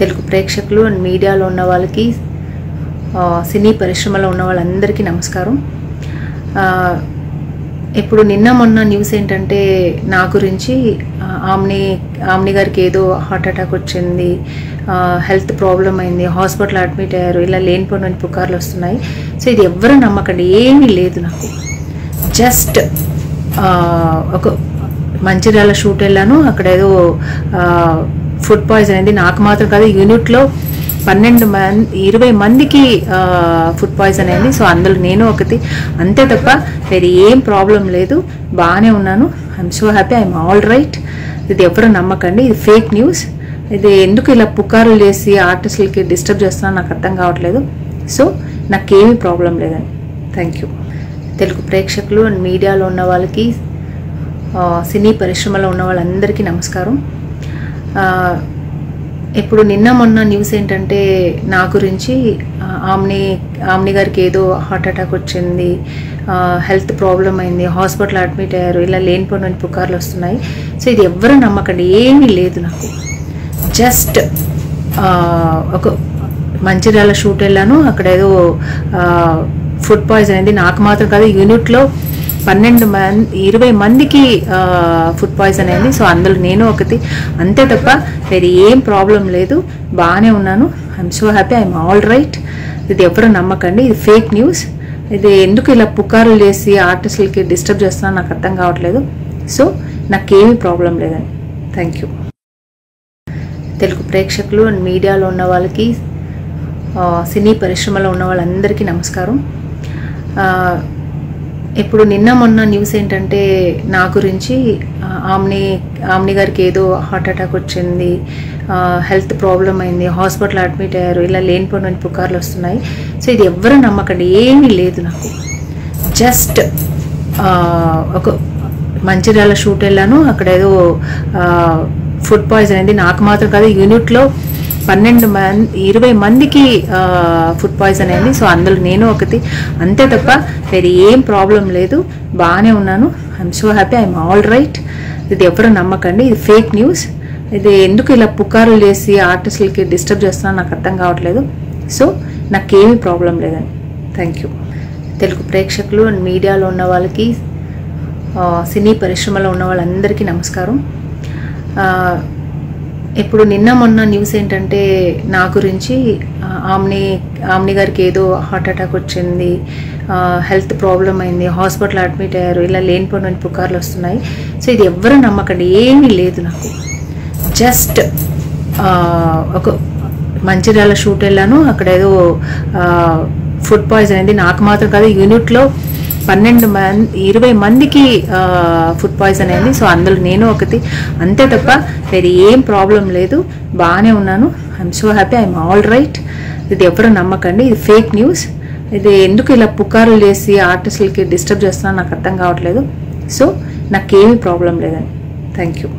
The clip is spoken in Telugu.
తెలుగు ప్రేక్షకులు అండ్ మీడియాలో ఉన్న వాళ్ళకి సినీ పరిశ్రమలో ఉన్న వాళ్ళందరికీ నమస్కారం. ఇప్పుడు నిన్న మొన్న న్యూస్ ఏంటంటే నా గురించి ఆమ్ని ఆమ్ని గారికి ఏదో హార్ట్ అటాక్ వచ్చింది హెల్త్ ప్రాబ్లం అయింది హాస్పిటల్ అడ్మిట్ అయ్యారు ఇలా లేనిపోయిన పుకార్లు వస్తున్నాయి. సో ఇది ఎవ్వరు నమ్మకండి ఏమీ లేదు నాకు. జస్ట్ ఒక మంచిర్యాల షూట్ వెళ్ళాను అక్కడ ఏదో ఫుడ్ పాయిజన్ అయింది నాకు మాత్రం కాదు యూనిట్లో పన్నెండు మంది ఇరవై మందికి ఫుడ్ పాయిజన్ అయింది సో అందులో నేను ఒకటి. అంతే తప్ప వేరే ఏం ప్రాబ్లం లేదు. బాగానే ఉన్నాను. I'm so happy I'm all right ఇది ఎవరు నమ్మకండి. ఇది ఫేక్ న్యూస్ ఇది ఎందుకు ఇలా పుకారులు చేసి ఆర్టిస్టులకి డిస్టర్బ్ చేస్తున్నా నాకు అర్థం కావట్లేదు. సో నాకేమీ ప్రాబ్లం లేదండి. థ్యాంక్ యూ తెలుగు ప్రేక్షకులు అండ్ మీడియాలో ఉన్న వాళ్ళకి సినీ పరిశ్రమలో ఉన్న వాళ్ళందరికీ నమస్కారం. ఇప్పుడు నిన్న మొన్న న్యూస్ ఏంటంటే నా గురించి ఆమ్ని ఆమ్ని గారికి ఏదో హార్ట్ అటాక్ వచ్చింది హెల్త్ ప్రాబ్లం అయింది హాస్పిటల్ అడ్మిట్ అయ్యారు ఇలా లేనిపోయిన పుకార్లు వస్తున్నాయి. సో ఇది ఎవ్వరు నమ్మకండి ఏమీ లేదు నాకు. జస్ట్ ఒక మంచిర్యాల షూట్ వెళ్ళాను అక్కడ ఏదో ఫుడ్ పాయిజన్ అయింది. నాకు మాత్రం కాదు యూనిట్లో పన్నెండు మంది ఇరవై మందికి ఫుడ్ పాయిజన్ అయింది. సో అందులో నేను ఒకటి. అంతే తప్ప వేరే ఏం ప్రాబ్లం లేదు. బాగానే ఉన్నాను. I'm so happy. I'm all right. ఇది ఎవరు నమ్మకండి. ఇది ఫేక్ న్యూస్. ఇది ఎందుకు ఇలా పుకారులు చేసి ఆర్టిస్టులకి డిస్టర్బ్ చేస్తున్నా నాకు అర్థం కావట్లేదు. సో నాకేమీ ప్రాబ్లం లేదండి. Thank you. తెలుగు ప్రేక్షకులు అండ్ మీడియాలో ఉన్న వాళ్ళకి సినీ పరిశ్రమలో ఉన్న వాళ్ళందరికీ నమస్కారం. ఇప్పుడు నిన్న మొన్న న్యూస్ ఏంటంటే నా గురించి ఆమ్ని ఆమ్ని గారికి ఏదో హార్ట్ అటాక్ వచ్చింది హెల్త్ ప్రాబ్లం అయింది హాస్పిటల్ అడ్మిట్ అయ్యారు ఇలా లేనిపోయిన పుకార్లు వస్తున్నాయి. సో ఇది ఎవ్వరు నమ్మకండి ఏమీ లేదు నాకు. జస్ట్ ఒక మంచిర్యాల షూట్ వెళ్ళాను అక్కడ ఏదో ఫుడ్ పాయిజన్ అయింది. నాకు మాత్రం కాదు యూనిట్లో పన్నెండు మంది ఇరవై మందికి ఫుడ్ పాయిజన్ అయింది. సో అందులో నేను ఒకటి. అంతే తప్ప వేరే ఏం ప్రాబ్లం లేదు. బాగానే ఉన్నాను. I'm so happy I'm all right ఇది ఎవరు నమ్మకండి. ఇది ఫేక్ న్యూస్ ఇది ఎందుకు ఇలా పుకారులు చేసి ఆర్టిస్టులకి డిస్టర్బ్ చేస్తున్నా నాకు అర్థం కావట్లేదు. సో నాకేమీ ప్రాబ్లం లేదండి. థ్యాంక్ యూ తెలుగు ప్రేక్షకులు అండ్ మీడియాలో ఉన్న వాళ్ళకి సినీ పరిశ్రమలో ఉన్న వాళ్ళందరికీ నమస్కారం. ఇప్పుడు నిన్న మొన్న న్యూస్ ఏంటంటే నా గురించి ఆమ్ని ఆమ్ని గారికి ఏదో హార్ట్ అటాక్ వచ్చింది హెల్త్ ప్రాబ్లం అయింది హాస్పిటల్ అడ్మిట్ అయ్యారు ఇలా లేనిపోయిన పుకార్లు వస్తున్నాయి. సో ఇది ఎవ్వరు నమ్మకండి ఏమీ లేదు నాకు. జస్ట్ ఒక మంచిర్యాల షూట్ వెళ్ళాను అక్కడ ఏదో ఫుడ్ పాయిజన్ అయింది. నాకు మాత్రం కాదు యూనిట్లో పన్నెండు మంది ఇరవై మందికి ఫుడ్ పాయిజన్ అయింది. సో అందులో నేను ఒకటి. అంతే తప్ప వేరే ఏం ప్రాబ్లం లేదు. బాగానే ఉన్నాను. I'm so happy. I'm all right. ఇది ఎవరు నమ్మకండి. ఇది ఫేక్ న్యూస్. ఇది ఎందుకు ఇలా పుకారులు చేసి ఆర్టిస్టులకి డిస్టర్బ్ చేస్తున్నా నాకు అర్థం కావట్లేదు. సో నాకేమీ ప్రాబ్లం లేదండి. Thank you